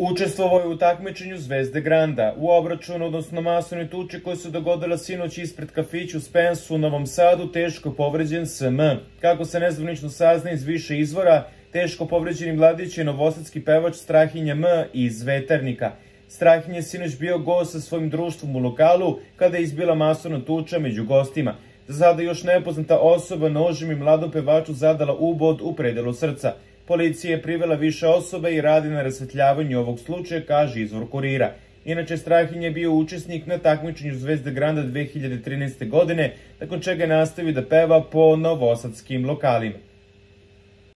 Učestvovao je u takmičenju Zvezde Granda. U obračunu, odnosno masovnoj tuči koja se dogodila sinoć ispred kafića u Spensu u Novom Sadu, teško povređen SM. Kako se nezvanično sazna iz više izvora, teško povređeni mladić je novosadski pevač Strahinja M iz Veternika. Strahinja je sinoć bio gost sa svojim društvom u lokalu kada je izbila masovna tuča među gostima. Za sada još nepoznata osoba nožem i mladom pevaču zadala ubod u predelu srca. Policija je privela više osoba i radi na rasvetljavanju ovog slučaja, kaže izvor kurira. Inače, Strahinj je bio učesnik na takmičenju Zvezde Granda 2013. godine, nakon čega je nastavio da peva po novosadskim lokalima.